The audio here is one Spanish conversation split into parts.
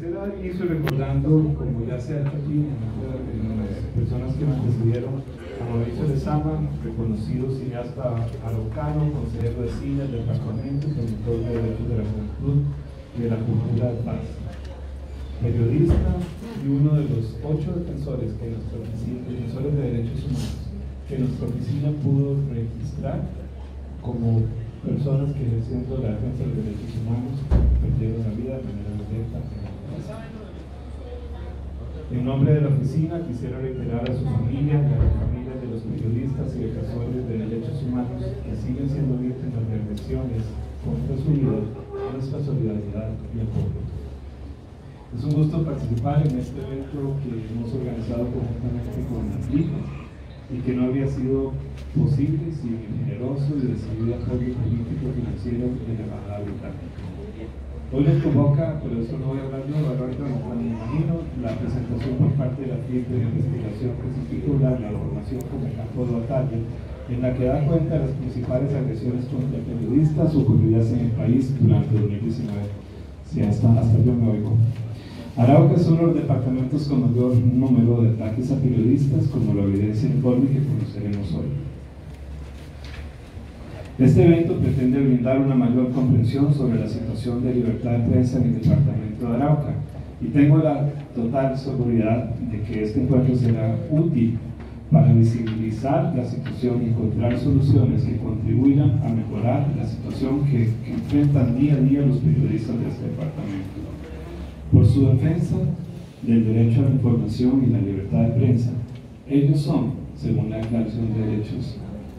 Quisiera inicio recordando, como ya se ha hecho aquí, en las personas que me precedieron, a Mauricio Lezama, reconocido cineasta araucano, consejero de cine del departamento, promotor de derechos de la juventud y de la cultura de paz. Periodista y uno de los ocho defensores, que oficina, defensores de derechos humanos que nuestra oficina pudo registrar como personas que ejerciendo la defensa de los derechos humanos perdieron la vida de manera directa. En nombre de la oficina quisiera reiterar a su familia y a las familias de los periodistas y defensores de derechos humanos que siguen siendo víctimas de agresiones contra su vida, nuestra solidaridad y apoyo. Es un gusto participar en este evento que hemos organizado conjuntamente con la y que no había sido posible sin el generoso y decidido apoyo político financiero de la Embajada Británica. Hoy les convoca, pero eso no voy a hablar yo, ahorita me imagino, la presentación por parte de la FIP de investigación que se titula La información como campo de batalla, en la que da cuenta de las principales agresiones contra periodistas ocurridas en el país durante 2019. Sí, hasta, hasta yo me oigo. Arauca es uno de los departamentos con mayor número de ataques a periodistas, como la evidencia informe que conoceremos hoy. Este evento pretende brindar una mayor comprensión sobre la situación de libertad de prensa en el departamento de Arauca y tengo la total seguridad de que este encuentro será útil para visibilizar la situación y encontrar soluciones que contribuyan a mejorar la situación que, enfrentan día a día los periodistas de este departamento por su defensa del derecho a la información y la libertad de prensa. Ellos son, según la Declaración de Derechos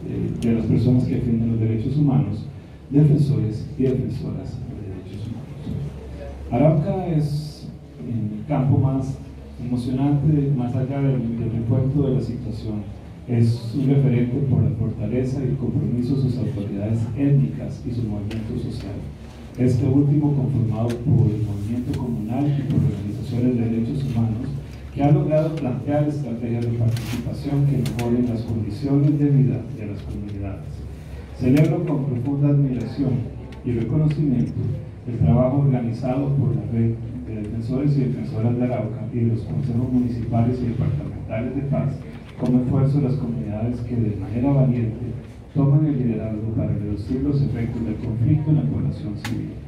eh, de las personas que defienden los derechos humanos, defensores y defensoras de derechos humanos. Arauca es el campo más emocionante, más allá del, del de la situación. Es un referente por la fortaleza y el compromiso de sus autoridades étnicas y su movimiento social este último conformado por el movimiento comunal y por organizaciones de derechos humanos, que ha plantear estrategias de participación que mejoren las condiciones de vida de las comunidades. Celebro con profunda admiración y reconocimiento el trabajo organizado por la red de defensores y defensoras de Arauca y de los consejos municipales y departamentales de paz como esfuerzo de las comunidades que de manera valiente toman el liderazgo para reducir los efectos del conflicto en la población civil.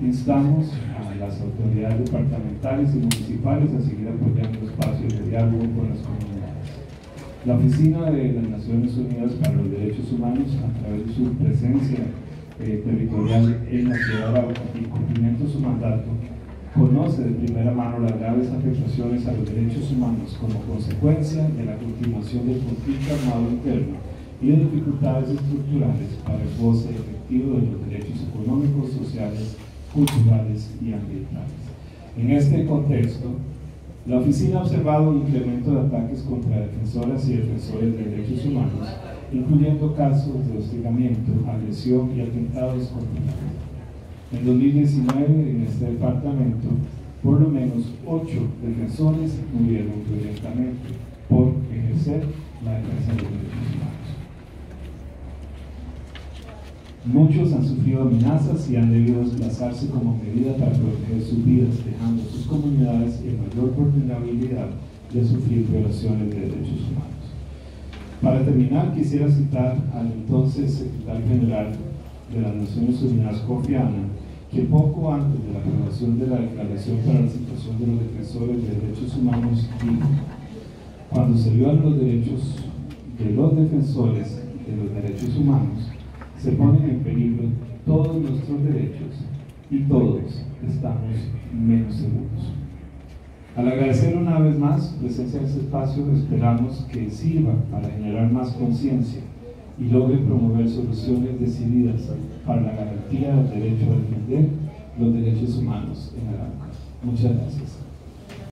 Instamos a las autoridades departamentales y municipales a seguir apoyando espacios de diálogo con las comunidades. La Oficina de las Naciones Unidas para los Derechos Humanos, a través de su presencia eh, territorial en la ciudad de Arauca y cumplimiento de su mandato, conoce de primera mano las graves afectaciones a los derechos humanos como consecuencia de la continuación del conflicto armado interno y de dificultades estructurales para el goce efectivo de los derechos económicos, sociales, culturales y ambientales. En este contexto, la Oficina ha observado un incremento de ataques contra defensoras y defensores de derechos humanos, incluyendo casos de hostigamiento, agresión y atentados contra la. En 2019, en este departamento, por lo menos ocho defensores murieron violentamente por ejercer la defensa de los derechos humanos. Muchos han sufrido amenazas y han debido desplazarse como medida para proteger sus vidas, dejando sus comunidades en mayor vulnerabilidad de sufrir violaciones de derechos humanos. Para terminar, quisiera citar al entonces secretario general de las Naciones Unidas, Kofi Annan, que poco antes de la aprobación de la Declaración para la Situación de los Defensores de Derechos Humanos dijo, cuando se violan los derechos de los defensores de los derechos humanos, se ponen en peligro todos nuestros derechos y todos estamos menos seguros. Al agradecer una vez más presencia en este espacio, esperamos que sirva para generar más conciencia y logre promover soluciones decididas para la garantía del derecho a defender los derechos humanos en Arauca. Muchas gracias.